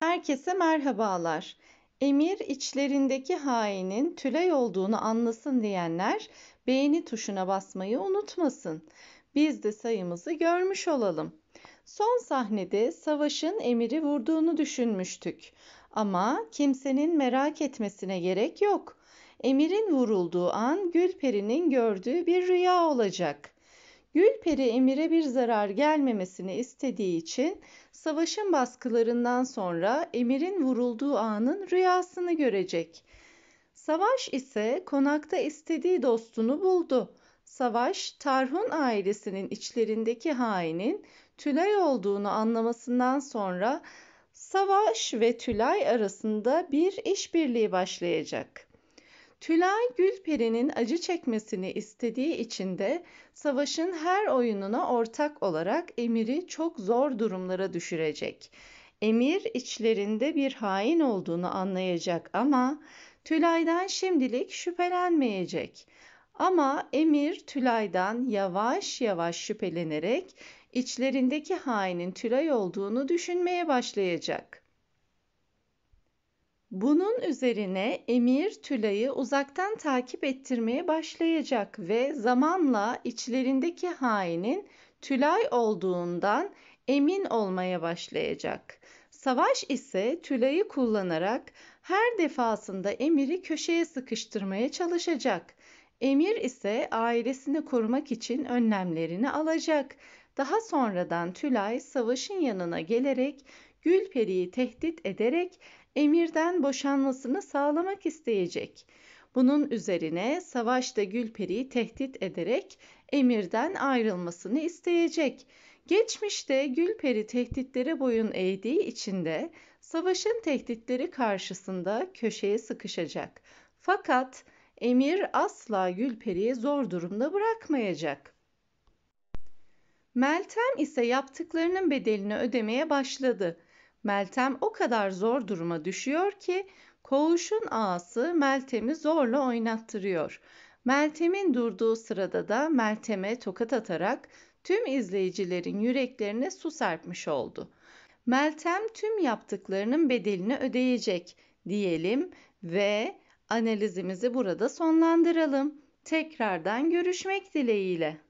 Herkese merhabalar. Emir içlerindeki hainin Tülay olduğunu anlasın diyenler beğeni tuşuna basmayı unutmasın. Biz de sayımızı görmüş olalım. Son sahnede Savaş'ın Emir'i vurduğunu düşünmüştük. Ama kimsenin merak etmesine gerek yok. Emir'in vurulduğu an Gülperi'nin gördüğü bir rüya olacak. Gülperi Emir'e bir zarar gelmemesini istediği için savaşın baskılarından sonra Emir'in vurulduğu anın rüyasını görecek. Savaş ise konakta istediği dostunu buldu. Savaş, Tarhun ailesinin içlerindeki hainin Tülay olduğunu anlamasından sonra Savaş ve Tülay arasında bir işbirliği başlayacak. Tülay Gülperi'nin acı çekmesini istediği için de savaşın her oyununa ortak olarak Emir'i çok zor durumlara düşürecek. Emir içlerinde bir hain olduğunu anlayacak ama Tülay'dan şimdilik şüphelenmeyecek. Ama Emir Tülay'dan yavaş yavaş şüphelenerek içlerindeki hainin Tülay olduğunu düşünmeye başlayacak. Bunun üzerine Emir Tülay'ı uzaktan takip ettirmeye başlayacak ve zamanla içlerindeki hainin Tülay olduğundan emin olmaya başlayacak. Savaş ise Tülay'ı kullanarak her defasında Emir'i köşeye sıkıştırmaya çalışacak. Emir ise ailesini korumak için önlemlerini alacak. Daha sonradan Tülay savaşın yanına gelerek Gülperi'yi tehdit ederek Emir'den boşanmasını sağlamak isteyecek. Bunun üzerine Savaş da Gülperi'yi tehdit ederek Emir'den ayrılmasını isteyecek. Geçmişte Gülperi tehditlere boyun eğdiği için de Savaş'ın tehditleri karşısında köşeye sıkışacak. Fakat Emir asla Gülperi'yi zor durumda bırakmayacak. Meltem ise yaptıklarının bedelini ödemeye başladı. Meltem o kadar zor duruma düşüyor ki koğuşun ağası Meltem'i zorla oynattırıyor. Meltem'in durduğu sırada da Meltem'e tokat atarak tüm izleyicilerin yüreklerine su serpmiş oldu. Meltem tüm yaptıklarının bedelini ödeyecek diyelim ve analizimizi burada sonlandıralım. Tekrardan görüşmek dileğiyle.